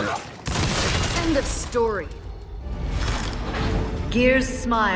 End of story. Gears smile.